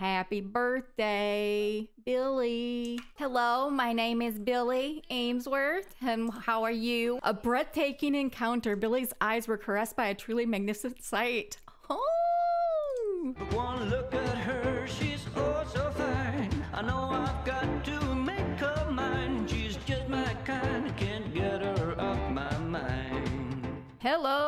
Happy birthday, Billy. Hello, my name is Billy Amesworth, and how are you? A breathtaking encounter. Billy's eyes were caressed by a truly magnificent sight. Oh! But one look at her, she's oh so fine. I know I've got to make mine. She's just my kind, can't get her off my mind. Hello,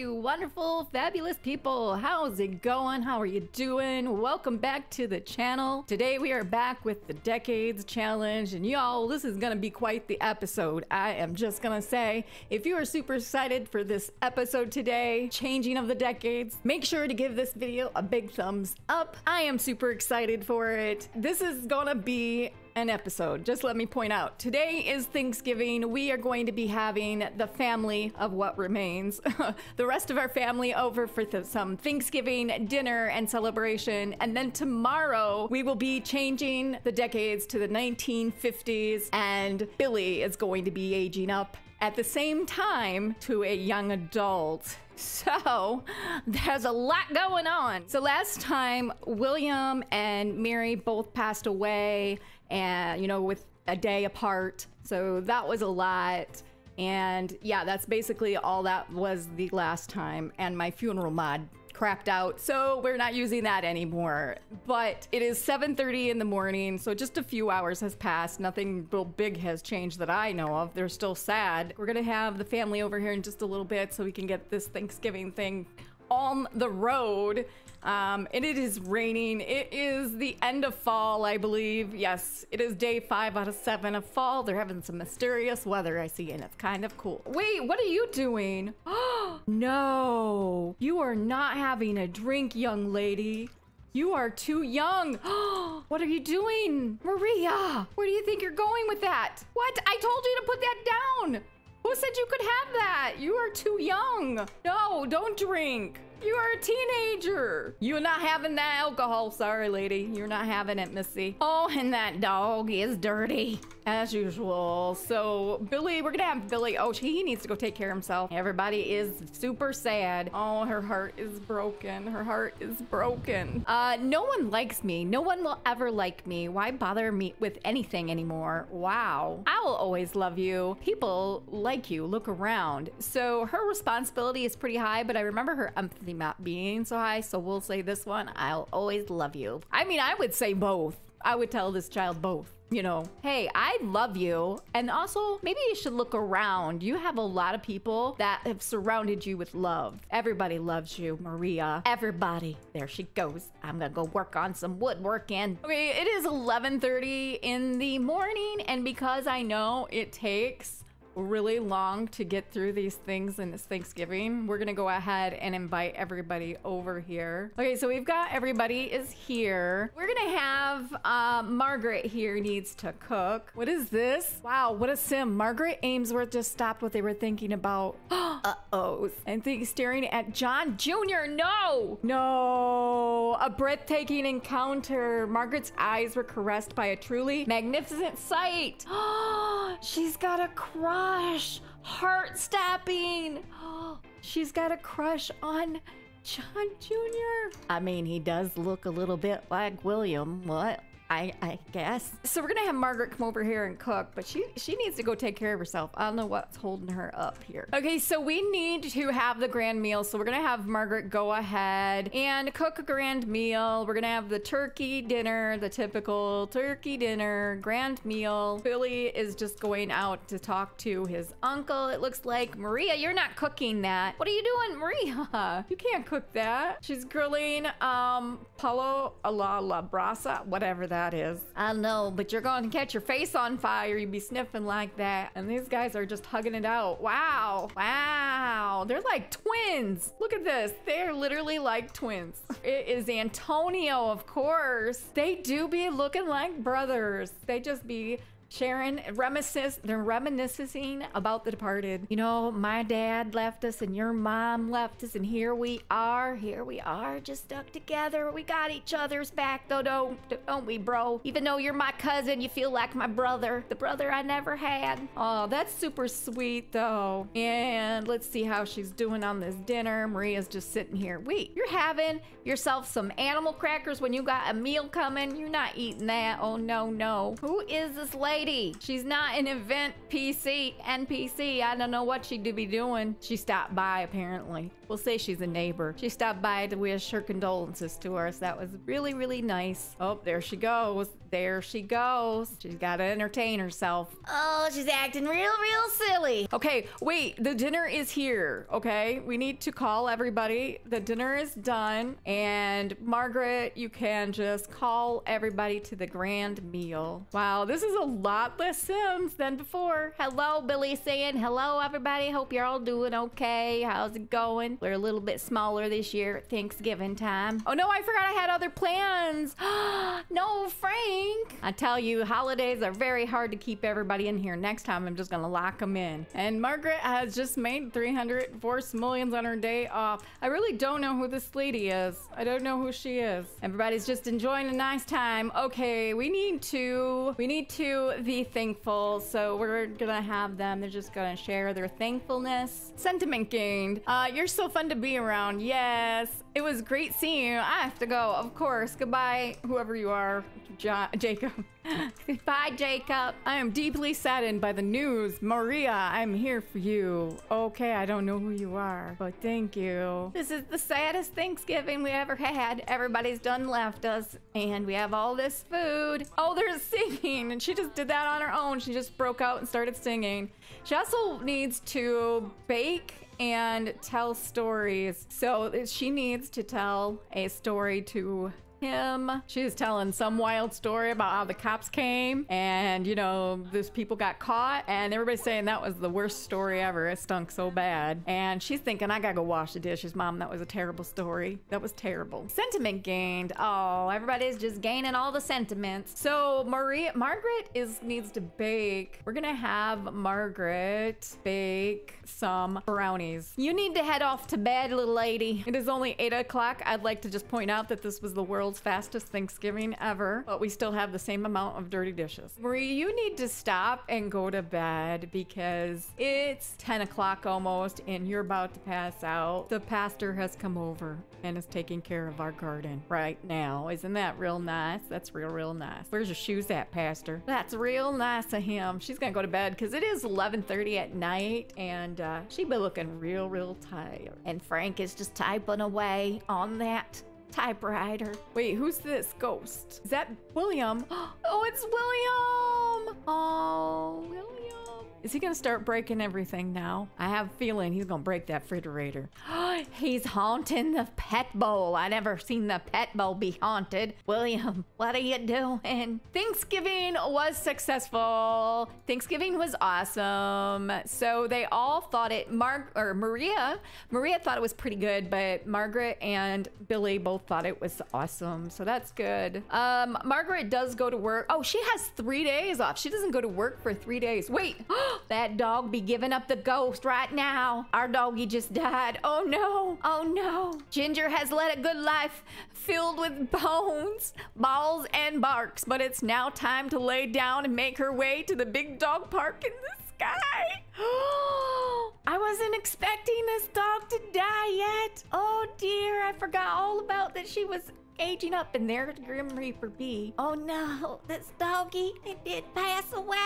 you wonderful, fabulous people. How's it going? How are you doing? Welcome back to the channel. Today we are back with the Decades Challenge, and y'all, this is gonna be quite the episode. I am just gonna say, if you are super excited for this episode today, changing of the decades, make sure to give this video a big thumbs up. I am super excited for it. This is gonna be an episode. Just let me point out today is Thanksgiving. We are going to be having the family of what remains, the rest of our family over for th- some Thanksgiving dinner and celebration. And then tomorrow we will be changing the decades to the 1950s, and Billy is going to be aging up at the same time to a young adult. So there's a lot going on. So last time, William and Mary both passed away, and you know, with a day apart. So that was a lot. And yeah, that's basically all that was the last time. And my funeral mod crapped out so we're not using that anymore but it is 7:30 in the morning so just a few hours has passed nothing real big has changed that i know of they're still sad we're gonna have the family over here in just a little bit so we can get this thanksgiving thing on the road um, and it is raining. It is the end of fall, I believe. Yes, it is day five out of seven of fall. They're having some mysterious weather, I see, and it's kind of cool. Wait, what are you doing? Oh no, you are not having a drink, young lady. You are too young. what are you doing? Maria, where do you think you're going with that? What? I told you to put that down. Who said you could have that? You are too young. No, don't drink. You are a teenager. You're not having that alcohol. Sorry, lady. You're not having it, Missy. Oh, and that dog is dirty. As usual. So, Billy, we're gonna have Billy. Oh, he needs to go take care of himself. Everybody is super sad. Oh, her heart is broken. Her heart is broken. Uh, no one likes me. No one will ever like me. Why bother me with anything anymore? Wow. I will always love you. People like you. Look around. So, her responsibility is pretty high, but I remember her empathy not being so high. So, we'll say this one I'll always love you. I mean, I would say both. I would tell this child both. You know, hey, I love you. And also, maybe you should look around. You have a lot of people that have surrounded you with love. Everybody loves you, Maria. Everybody. There she goes. I'm gonna go work on some woodworking. Okay, it is 11:30 in the morning, and because I know it takes really long to get through these things in this Thanksgiving. We're gonna go ahead and invite everybody over here. Okay, so we've got everybody is here. We're gonna have uh, Margaret here needs to cook. What is this? Wow, what a sim. Margaret Amesworth just stopped what they were thinking about. Uh-oh. And think staring at John Jr. No! No! A breathtaking encounter. Margaret's eyes were caressed by a truly magnificent sight. She's got a crush crush. Heart stabbing. She's got a crush on John Jr. I mean, he does look a little bit like William. What? I, I guess. So we're gonna have Margaret come over here and cook, but she she needs to go take care of herself. I don't know what's holding her up here. Okay, so we need to have the grand meal. So we're gonna have Margaret go ahead and cook a grand meal. We're gonna have the turkey dinner, the typical turkey dinner, grand meal. Billy is just going out to talk to his uncle. It looks like Maria, you're not cooking that. What are you doing, Maria? You can't cook that. She's grilling um palo a la la brasa, whatever that that is. I know, but you're going to catch your face on fire. You'd be sniffing like that. And these guys are just hugging it out. Wow. Wow. They're like twins. Look at this. They're literally like twins. It is Antonio, of course. They do be looking like brothers. They just be Sharon reminisces, they're reminiscing about the departed. You know, my dad left us and your mom left us, and here we are. Here we are, just stuck together. We got each other's back, though, don't, don't we, bro? Even though you're my cousin, you feel like my brother, the brother I never had. Oh, that's super sweet, though. And let's see how she's doing on this dinner. Maria's just sitting here. Wait, you're having yourself some animal crackers when you got a meal coming? You're not eating that. Oh, no, no. Who is this lady? She's not an event PC, NPC. I don't know what she'd be doing. She stopped by, apparently. We'll say she's a neighbor. She stopped by to wish her condolences to us. That was really, really nice. Oh, there she goes. There she goes. She's got to entertain herself. Oh, she's acting real, real silly. Okay, wait. The dinner is here. Okay, we need to call everybody. The dinner is done. And Margaret, you can just call everybody to the grand meal. Wow, this is a lot less Sims than before. Hello, Billy saying hello, everybody. Hope you're all doing okay. How's it going? We're a little bit smaller this year Thanksgiving time. Oh no, I forgot I had other plans. no, Frank. I tell you, holidays are very hard to keep everybody in here. Next time, I'm just gonna lock them in. And Margaret has just made 304 simoleons on her day off. I really don't know who this lady is. I don't know who she is. Everybody's just enjoying a nice time. Okay, we need to, we need to be thankful. So we're gonna have them. They're just gonna share their thankfulness. Sentiment gained. Uh, you're so fun to be around. Yes. It was great seeing you. I have to go, of course. Goodbye, whoever you are, jo- Jacob. Goodbye, Jacob. I am deeply saddened by the news. Maria, I'm here for you. Okay, I don't know who you are, but thank you. This is the saddest Thanksgiving we ever had. Everybody's done left us, and we have all this food. Oh, there's singing, and she just did that on her own. She just broke out and started singing. She also needs to bake and tell stories. So she needs to tell a story to him. She's telling some wild story about how the cops came and, you know, these people got caught and everybody's saying that was the worst story ever. It stunk so bad. And she's thinking, I gotta go wash the dishes, mom. That was a terrible story. That was terrible. Sentiment gained. Oh, everybody's just gaining all the sentiments. So Marie, Margaret is needs to bake. We're gonna have Margaret bake some brownies. You need to head off to bed, little lady. It is only eight o'clock. I'd like to just point out that this was the world's fastest Thanksgiving ever, but we still have the same amount of dirty dishes. Marie, you need to stop and go to bed because it's 10 o'clock almost and you're about to pass out. The pastor has come over and is taking care of our garden right now. Isn't that real nice? That's real, real nice. Where's your shoes at, pastor? That's real nice of him. She's gonna go to bed because it is 11.30 at night and uh, she be looking real, real tired. And Frank is just typing away on that typewriter. Wait, who's this ghost? Is that William? Oh, it's William! Oh, William. Is he gonna start breaking everything now? I have a feeling he's gonna break that refrigerator. he's haunting the pet bowl. I never seen the pet bowl be haunted. William, what are you doing? Thanksgiving was successful. Thanksgiving was awesome. So they all thought it. Mark or Maria, Maria thought it was pretty good, but Margaret and Billy both thought it was awesome. So that's good. Um, Margaret does go to work. Oh, she has three days off. She doesn't go to work for three days. Wait, that dog be giving up the ghost right now. Our doggy just died. Oh no. Oh no. Ginger has led a good life filled with bones, balls, and barks, but it's now time to lay down and make her way to the big dog park in the sky. I wasn't expecting this dog to die yet. Oh dear, I forgot all about that she was aging up and there's the Grim Reaper B. Oh no, this doggy, it did pass away.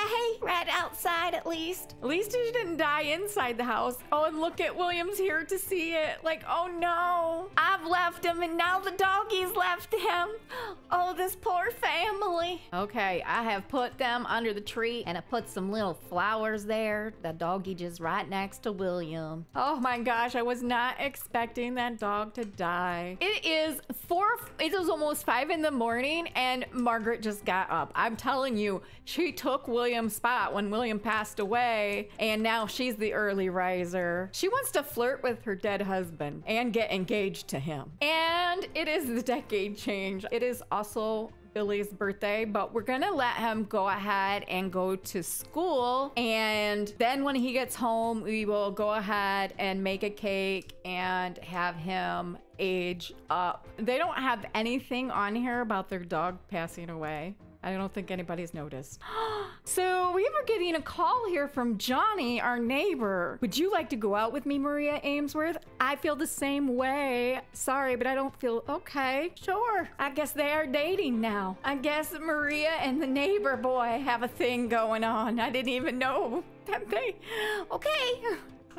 Right outside at least. At least he didn't die inside the house. Oh, and look at William's here to see it. Like, oh no, I've left him and now the doggy's left him. Oh, this poor family. Okay, I have put them under the tree and I put some little flowers there. The doggy just right next to William. Oh my gosh, I was not expecting that dog to die. It is four, it was almost five in the morning and Margaret just got up. I'm telling you, she took William's spot when William passed away and now she's the early riser. She wants to flirt with her dead husband and get engaged to him. And it is the decade change. It is also Billy's birthday, but we're gonna let him go ahead and go to school. And then when he gets home, we will go ahead and make a cake and have him age up. They don't have anything on here about their dog passing away. I don't think anybody's noticed. so we were getting a call here from Johnny, our neighbor. Would you like to go out with me, Maria Amesworth? I feel the same way. Sorry, but I don't feel okay. Sure. I guess they are dating now. I guess Maria and the neighbor boy have a thing going on. I didn't even know that they. Okay.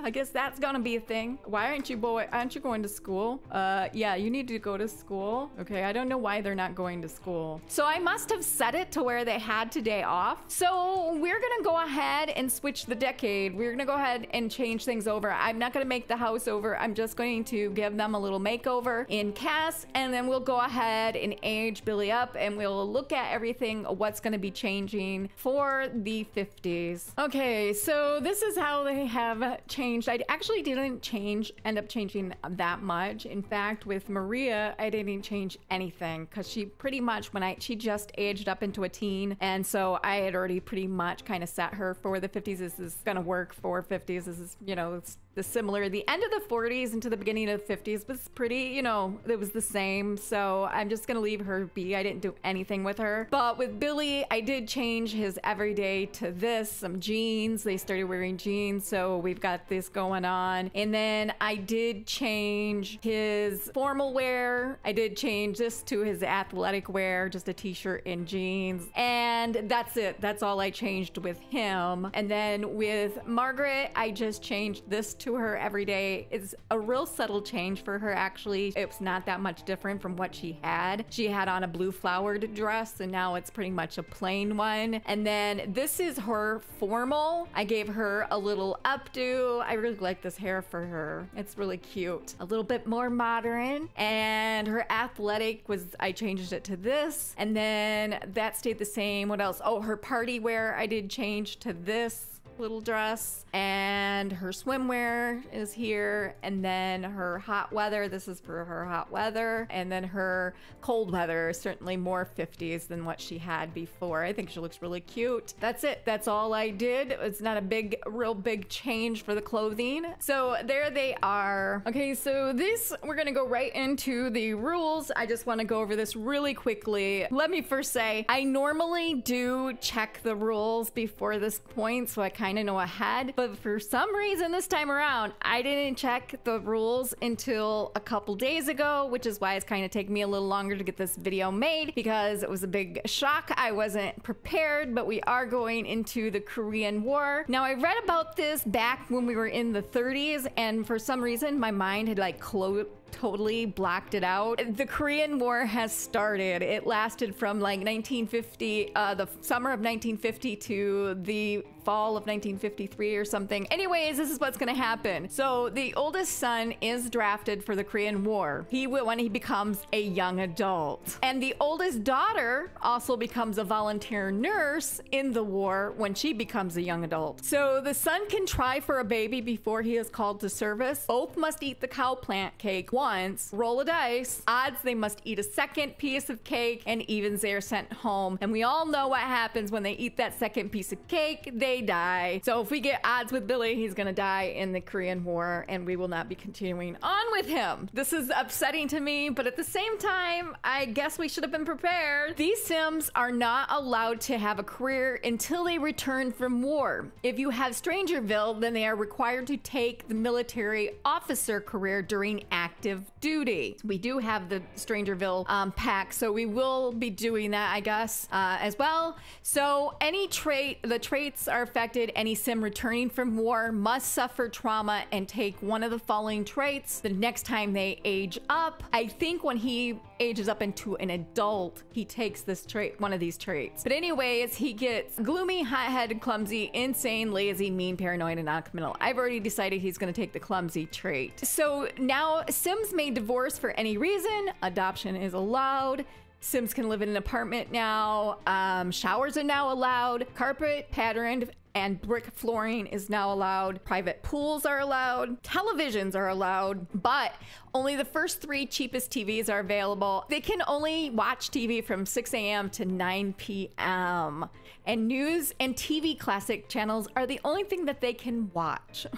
I guess that's gonna be a thing. Why aren't you boy aren't you going to school? Uh yeah, you need to go to school. Okay, I don't know why they're not going to school. So I must have set it to where they had today off. So we're gonna go ahead and switch the decade. We're gonna go ahead and change things over. I'm not gonna make the house over. I'm just going to give them a little makeover in CAS and then we'll go ahead and age Billy up and we'll look at everything what's gonna be changing for the 50s. Okay, so this is how they have changed changed. I actually didn't change, end up changing that much. In fact, with Maria, I didn't change anything because she pretty much, when I, she just aged up into a teen. And so I had already pretty much kind of set her for the 50s. This is going to work for 50s. This is, you know, similar. The end of the 40s into the beginning of the 50s was pretty, you know, it was the same. So I'm just gonna leave her be. I didn't do anything with her. But with Billy, I did change his everyday to this, some jeans. They started wearing jeans, so we've got this going on. And then I did change his formal wear. I did change this to his athletic wear, just a t-shirt and jeans. And that's it. That's all I changed with him. And then with Margaret, I just changed this to her every day is a real subtle change for her, actually. It's not that much different from what she had. She had on a blue flowered dress, and now it's pretty much a plain one. And then this is her formal. I gave her a little updo. I really like this hair for her. It's really cute. A little bit more modern. And her athletic was, I changed it to this. And then that stayed the same. What else? Oh, her party wear I did change to this little dress and her swimwear is here and then her hot weather this is for her hot weather and then her cold weather certainly more 50s than what she had before. I think she looks really cute. That's it. That's all i did. It's not a big real big change for the clothing. So there they are. Okay so this we're gonna go right into the rules. I just want to go over this really quickly. Let me first say i normally do check the rules before this point so i kind kind of know ahead. But for some reason this time around, I didn't check the rules until a couple days ago, which is why it's kind of taking me a little longer to get this video made because it was a big shock. I wasn't prepared, but we are going into the Korean War. Now, I read about this back when we were in the 30s, and for some reason, my mind had like closed totally blacked it out. The Korean War has started. It lasted from like 1950, uh, the summer of 1950 to the fall of 1953 or something. Anyways, this is what's gonna happen. So the oldest son is drafted for the Korean War. He will when he becomes a young adult. And the oldest daughter also becomes a volunteer nurse in the war when she becomes a young adult. So the son can try for a baby before he is called to service. Both must eat the cow plant cake once, roll a dice, odds they must eat a second piece of cake, and evens they are sent home. And we all know what happens when they eat that second piece of cake. They die. So if we get odds with Billy, he's gonna die in the Korean War, and we will not be continuing on with him. This is upsetting to me, but at the same time, I guess we should have been prepared. These Sims are not allowed to have a career until they return from war. If you have Strangerville, then they are required to take the military officer career during active duty. We do have the Strangerville um, pack, so we will be doing that, I guess, uh, as well. So any trait, the traits are affected, any sim returning from war must suffer trauma and take one of the following traits the next time they age up. I think when he ages up into an adult, he takes this trait, one of these traits. But anyways, he gets gloomy, hot-headed, clumsy, insane, lazy, mean, paranoid, and non-committal. I've already decided he's gonna take the clumsy trait. So now Sims may divorce for any reason. Adoption is allowed. Sims can live in an apartment now. Um, showers are now allowed. Carpet patterned and brick flooring is now allowed. Private pools are allowed. Televisions are allowed, but only the first three cheapest TVs are available. They can only watch TV from 6 a.m. to 9 p.m. And news and TV classic channels are the only thing that they can watch.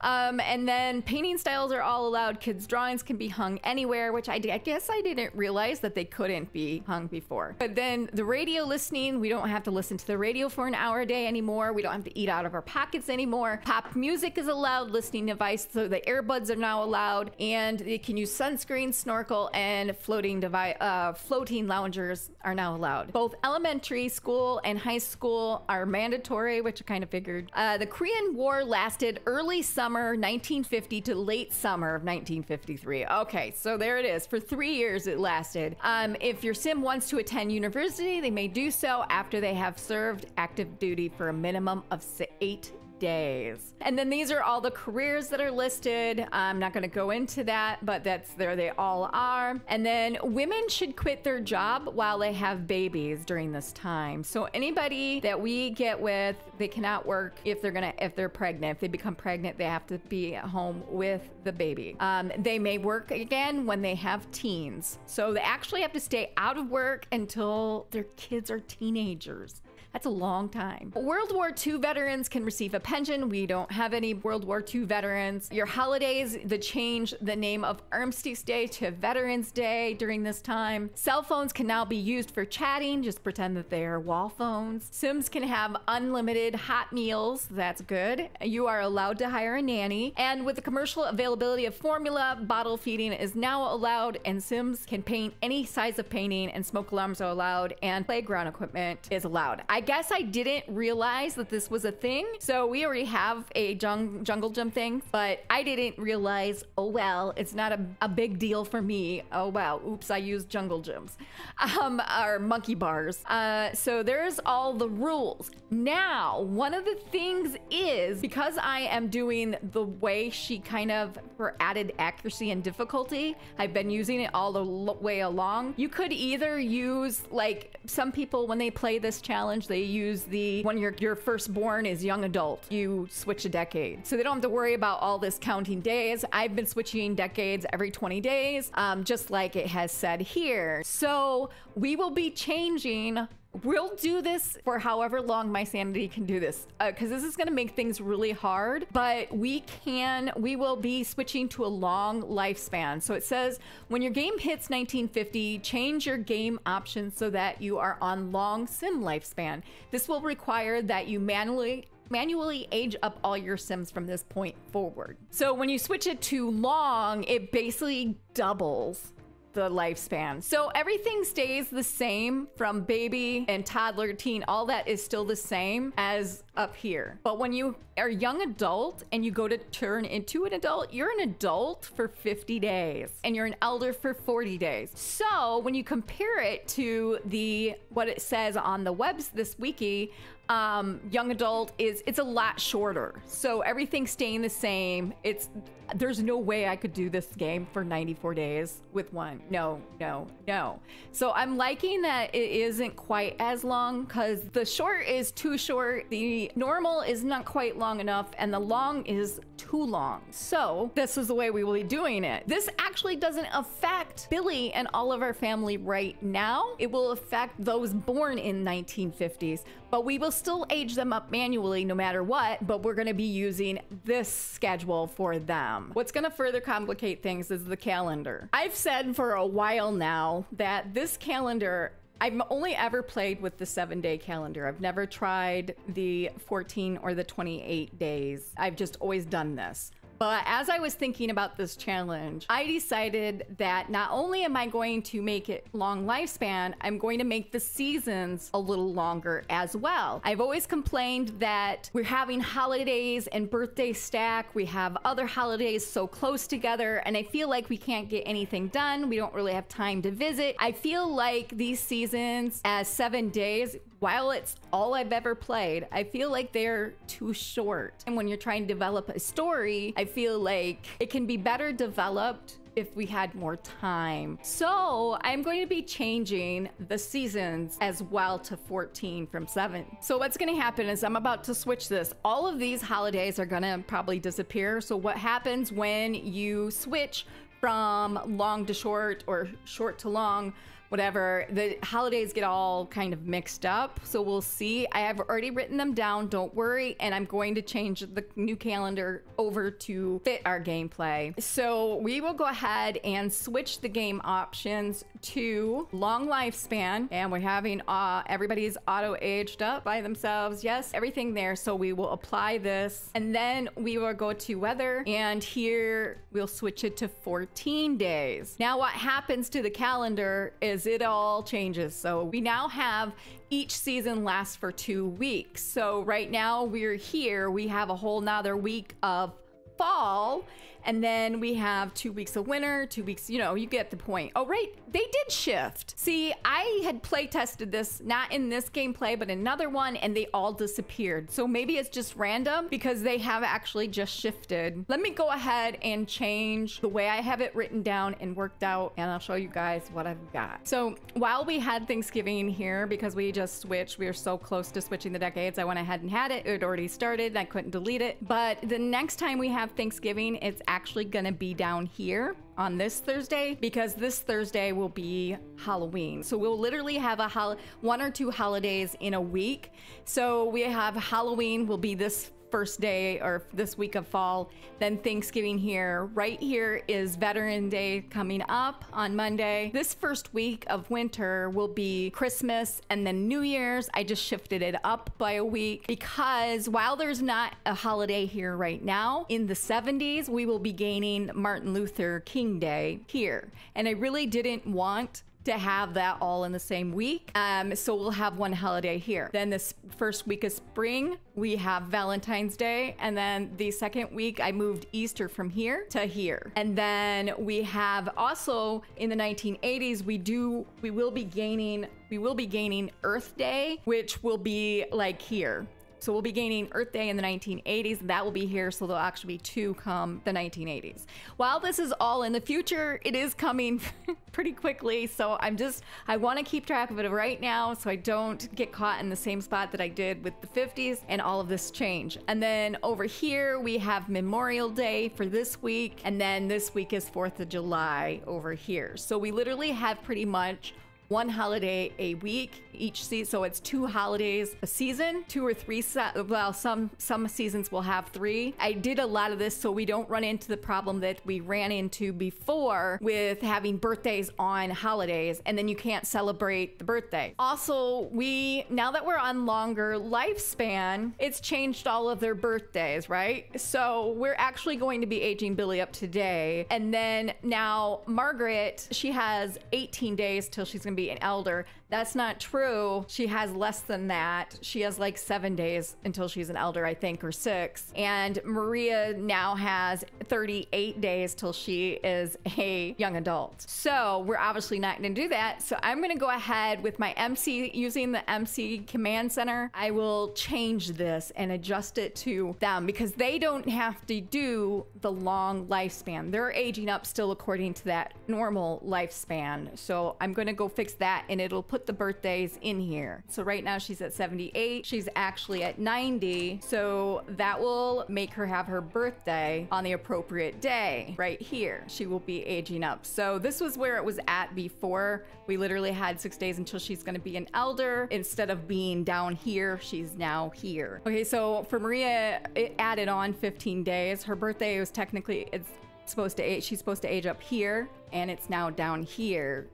Um, and then painting styles are all allowed. Kids' drawings can be hung anywhere, which I, I, guess I didn't realize that they couldn't be hung before. But then the radio listening, we don't have to listen to the radio for an hour a day anymore. We don't have to eat out of our pockets anymore. Pop music is allowed, listening device, so the earbuds are now allowed, and they can use sunscreen, snorkel, and floating device, uh, floating loungers are now allowed. Both elementary school and high school are mandatory, which I kind of figured. Uh, the Korean War lasted early summer summer 1950 to late summer of 1953. Okay, so there it is. For three years it lasted. Um, if your sim wants to attend university, they may do so after they have served active duty for a minimum of eight days. And then these are all the careers that are listed. I'm not going to go into that, but that's there they all are. And then women should quit their job while they have babies during this time. So anybody that we get with, they cannot work if they're going to if they're pregnant. If they become pregnant, they have to be at home with the baby. Um, they may work again when they have teens. So they actually have to stay out of work until their kids are teenagers. That's a long time. World War II veterans can receive a pension. We don't have any World War II veterans. Your holidays, the change the name of Armistice Day to Veterans Day during this time. Cell phones can now be used for chatting. Just pretend that they are wall phones. Sims can have unlimited hot meals. That's good. You are allowed to hire a nanny. And with the commercial availability of formula, bottle feeding is now allowed, and Sims can paint any size of painting, and smoke alarms are allowed, and playground equipment is allowed. I guess I didn't realize that this was a thing. So we already have a jung- jungle gym thing, but I didn't realize, oh well, it's not a, a big deal for me. Oh wow, oops, I used jungle gyms. Um, or monkey bars. Uh, so there's all the rules. Now, one of the things is because I am doing the way she kind of, for added accuracy and difficulty, I've been using it all the way along. You could either use, like, some people when they play this challenge, they use the when your your firstborn is young adult, you switch a decade, so they don't have to worry about all this counting days. I've been switching decades every 20 days, um, just like it has said here. So we will be changing We'll do this for however long my sanity can do this, because uh, this is going to make things really hard. But we can, we will be switching to a long lifespan. So it says when your game hits 1950, change your game options so that you are on long sim lifespan. This will require that you manually manually age up all your sims from this point forward. So when you switch it to long, it basically doubles the lifespan. So everything stays the same from baby and toddler, teen, all that is still the same as up here. But when you are young adult and you go to turn into an adult, you're an adult for 50 days and you're an elder for 40 days. So when you compare it to the what it says on the webs this wiki, um, young adult is it's a lot shorter. So everything's staying the same. It's there's no way I could do this game for 94 days with one. No, no, no. So I'm liking that it isn't quite as long because the short is too short, the normal is not quite long enough, and the long is too long. So this is the way we will be doing it. This actually doesn't affect Billy and all of our family right now. It will affect those born in 1950s, but we will still age them up manually no matter what, but we're going to be using this schedule for them. What's going to further complicate things is the calendar. I've said for a while now that this calendar I've only ever played with the seven day calendar. I've never tried the 14 or the 28 days. I've just always done this. But as I was thinking about this challenge, I decided that not only am I going to make it long lifespan, I'm going to make the seasons a little longer as well. I've always complained that we're having holidays and birthday stack. We have other holidays so close together, and I feel like we can't get anything done. We don't really have time to visit. I feel like these seasons as seven days while it's all I've ever played, I feel like they're too short. And when you're trying to develop a story, I feel like it can be better developed if we had more time. So I'm going to be changing the seasons as well to 14 from 7. So what's going to happen is I'm about to switch this. All of these holidays are going to probably disappear. So what happens when you switch from long to short or short to long? Whatever. The holidays get all kind of mixed up. So we'll see. I have already written them down. Don't worry. And I'm going to change the new calendar over to fit our gameplay. So we will go ahead and switch the game options to long lifespan. And we're having uh, everybody's auto aged up by themselves. Yes, everything there. So we will apply this. And then we will go to weather. And here we'll switch it to 14 days. Now, what happens to the calendar is it all changes. So we now have each season lasts for two weeks. So right now we're here, we have a whole nother week of fall and then we have two weeks of winter, two weeks, you know, you get the point. Oh, right. They did shift. See, I had play tested this, not in this gameplay, but another one, and they all disappeared. So maybe it's just random because they have actually just shifted. Let me go ahead and change the way I have it written down and worked out, and I'll show you guys what I've got. So while we had Thanksgiving here, because we just switched, we were so close to switching the decades, I went ahead and had it. It had already started. I couldn't delete it. But the next time we have Thanksgiving, it's actually going to be down here on this Thursday because this Thursday will be Halloween. So we'll literally have a hol- one or two holidays in a week. So we have Halloween will be this first day or this week of fall. Then Thanksgiving here. Right here is Veteran Day coming up on Monday. This first week of winter will be Christmas and then New Year's. I just shifted it up by a week because while there's not a holiday here right now, in the 70s, we will be gaining Martin Luther King Day here. And I really didn't want to have that all in the same week. Um, so we'll have one holiday here. Then this first week of spring, we have Valentine's Day. And then the second week, I moved Easter from here to here. And then we have also in the 1980s, we do, we will be gaining, we will be gaining Earth Day, which will be like here. So we'll be gaining Earth Day in the 1980s. That will be here, so there'll actually be two come the 1980s. While this is all in the future, it is coming pretty quickly. So I'm just, I want to keep track of it right now so I don't get caught in the same spot that I did with the 50s and all of this change. And then over here, we have Memorial Day for this week. And then this week is 4th of July over here. So we literally have pretty much one holiday a week each season so it's two holidays a season two or three se- well some some seasons will have three. I did a lot of this so we don't run into the problem that we ran into before with having birthdays on holidays and then you can't celebrate the birthday. Also we now that we're on longer lifespan it's changed all of their birthdays right? So we're actually going to be aging billy up today. And then now margaret she has 18 days till she's going to be an elder. That's not true. She has less than that. She has like seven days until she's an elder, I think, or six. And Maria now has 38 days till she is a young adult. So we're obviously not going to do that. So I'm going to go ahead with my MC using the MC command center. I will change this and adjust it to them because they don't have to do the long lifespan. They're aging up still according to that normal lifespan. So I'm going to go fix that and it'll put the birthdays in here. So right now she's at 78. She's actually at 90. So that will make her have her birthday on the appropriate day right here. She will be aging up. So this was where it was at before. We literally had six days until she's going to be an elder. Instead of being down here, she's now here. Okay, so for Maria, it added on 15 days. Her birthday was technically, it's supposed to age, she's supposed to age up here and it's now down here.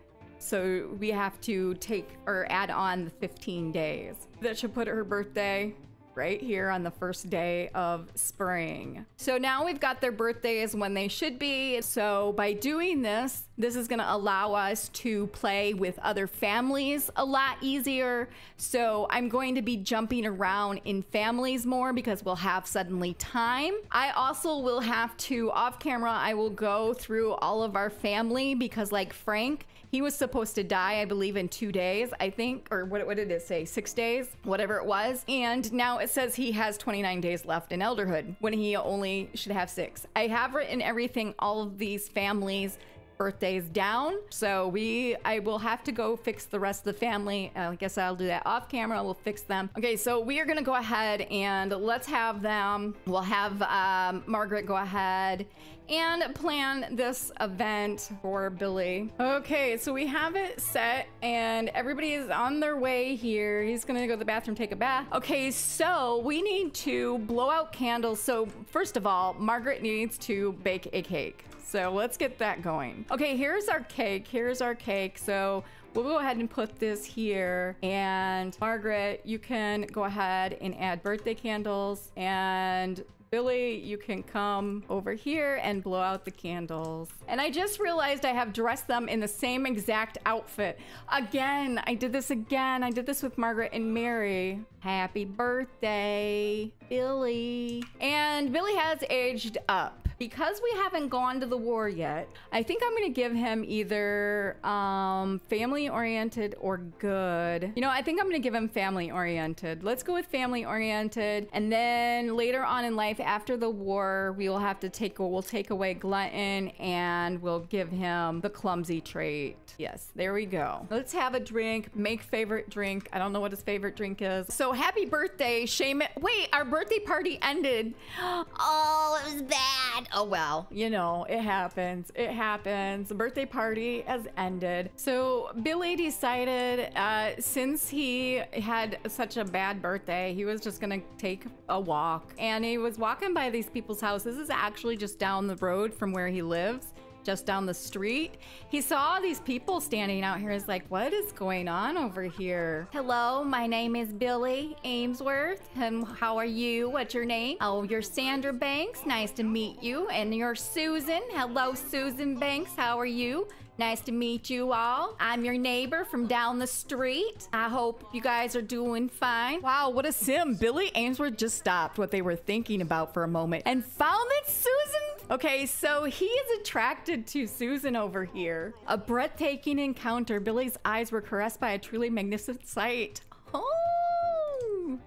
So we have to take or add on the 15 days. That should put her birthday right here on the first day of spring. So now we've got their birthdays when they should be. So by doing this, this is going to allow us to play with other families a lot easier. So I'm going to be jumping around in families more because we'll have suddenly time. I also will have to, off camera, I will go through all of our family because, like Frank, he was supposed to die, I believe, in two days, I think, or what, what did it say? Six days, whatever it was. And now it says he has 29 days left in elderhood when he only should have six. I have written everything, all of these families birthdays down. So we, I will have to go fix the rest of the family. Uh, I guess I'll do that off camera. We'll fix them. Okay, so we are gonna go ahead and let's have them. We'll have um, Margaret go ahead and plan this event for Billy. Okay, so we have it set and everybody is on their way here. He's gonna go to the bathroom, take a bath. Okay, so we need to blow out candles. So first of all, Margaret needs to bake a cake. So let's get that going. Okay, here's our cake. Here's our cake. So we'll go ahead and put this here. And Margaret, you can go ahead and add birthday candles. And Billy, you can come over here and blow out the candles. And I just realized I have dressed them in the same exact outfit. Again, I did this again. I did this with Margaret and Mary. Happy birthday, Billy. And Billy has aged up. Because we haven't gone to the war yet, I think I'm going to give him either um, family oriented or good. You know, I think I'm going to give him family oriented. Let's go with family oriented. And then later on in life, after the war, we will have to take, we'll take away glutton and we'll give him the clumsy trait. Yes, there we go. Let's have a drink, make favorite drink. I don't know what his favorite drink is. So happy birthday, Shaman. Wait, our birthday party ended. Oh, it was bad. Oh well, you know, it happens. It happens. The birthday party has ended. So Billy decided, uh, since he had such a bad birthday, he was just gonna take a walk. And he was walking by these people's houses. This is actually just down the road from where he lives just down the street. He saw these people standing out here. He's like, what is going on over here? Hello, my name is Billy Amesworth. And how are you? What's your name? Oh, you're Sandra Banks. Nice to meet you. And you're Susan. Hello, Susan Banks. How are you? Nice to meet you all. I'm your neighbor from down the street. I hope you guys are doing fine. Wow, what a sim. Billy Amesworth just stopped what they were thinking about for a moment and found that Susan. Okay, so he is attracted to Susan over here. A breathtaking encounter. Billy's eyes were caressed by a truly magnificent sight. Oh.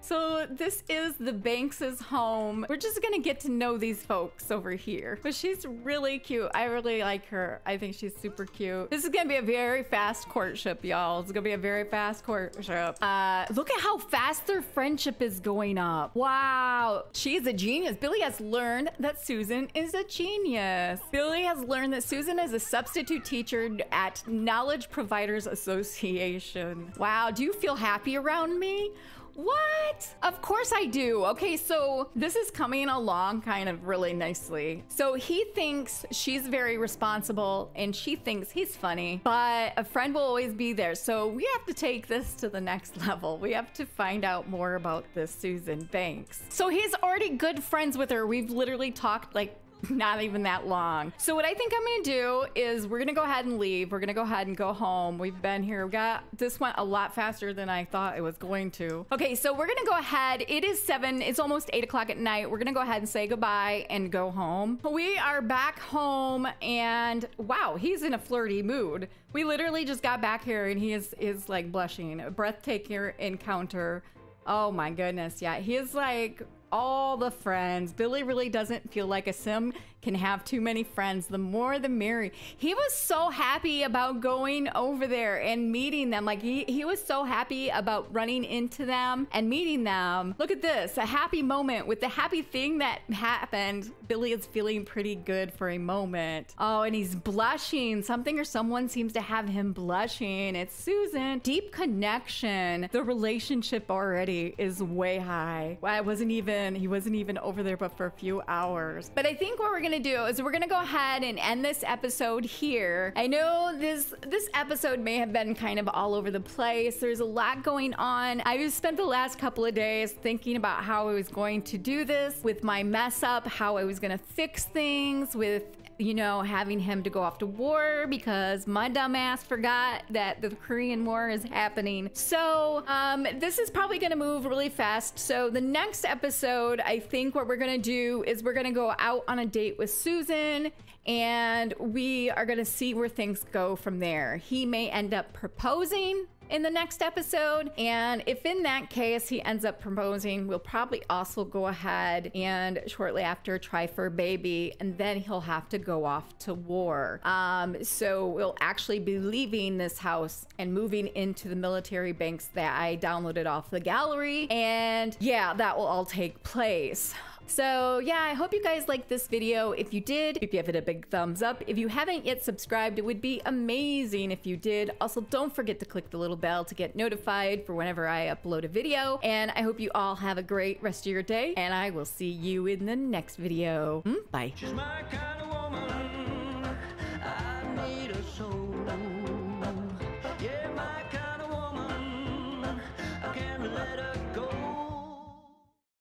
So this is the Banks's home. We're just gonna get to know these folks over here. But she's really cute. I really like her. I think she's super cute. This is gonna be a very fast courtship, y'all. It's gonna be a very fast courtship. Uh, look at how fast their friendship is going up. Wow. She's a genius. Billy has learned that Susan is a genius. Billy has learned that Susan is a substitute teacher at Knowledge Providers Association. Wow. Do you feel happy around me? What? Of course I do. Okay, so this is coming along kind of really nicely. So he thinks she's very responsible and she thinks he's funny, but a friend will always be there. So we have to take this to the next level. We have to find out more about this Susan Banks. So he's already good friends with her. We've literally talked like not even that long. So what I think I'm gonna do is we're gonna go ahead and leave. We're gonna go ahead and go home. We've been here. We got this went a lot faster than I thought it was going to. Okay, so we're gonna go ahead. It is seven. It's almost eight o'clock at night. We're gonna go ahead and say goodbye and go home. We are back home, and wow, he's in a flirty mood. We literally just got back here, and he is is like blushing. A breathtaking encounter. Oh my goodness, yeah. He is like all the friends. Billy really doesn't feel like a sim can have too many friends. The more the merry. He was so happy about going over there and meeting them. Like he, he was so happy about running into them and meeting them. Look at this, a happy moment with the happy thing that happened. Billy is feeling pretty good for a moment. Oh, and he's blushing. Something or someone seems to have him blushing. It's Susan. Deep connection. The relationship already is way high. Why I wasn't even, he wasn't even over there but for a few hours. But I think what we're gonna do is we're gonna go ahead and end this episode here. I know this this episode may have been kind of all over the place. There's a lot going on. I've spent the last couple of days thinking about how I was going to do this with my mess up, how I was gonna fix things with you know, having him to go off to war because my dumbass forgot that the Korean War is happening. So, um, this is probably gonna move really fast. So, the next episode, I think what we're gonna do is we're gonna go out on a date with Susan and we are gonna see where things go from there. He may end up proposing in the next episode. And if in that case he ends up proposing, we'll probably also go ahead and shortly after try for baby, and then he'll have to go off to war. Um, so we'll actually be leaving this house and moving into the military banks that I downloaded off the gallery. And yeah, that will all take place. So yeah, I hope you guys liked this video. If you did, give it a big thumbs up. If you haven't yet subscribed, it would be amazing if you did. Also, don't forget to click the little bell to get notified for whenever I upload a video. And I hope you all have a great rest of your day, and I will see you in the next video. Mm, bye.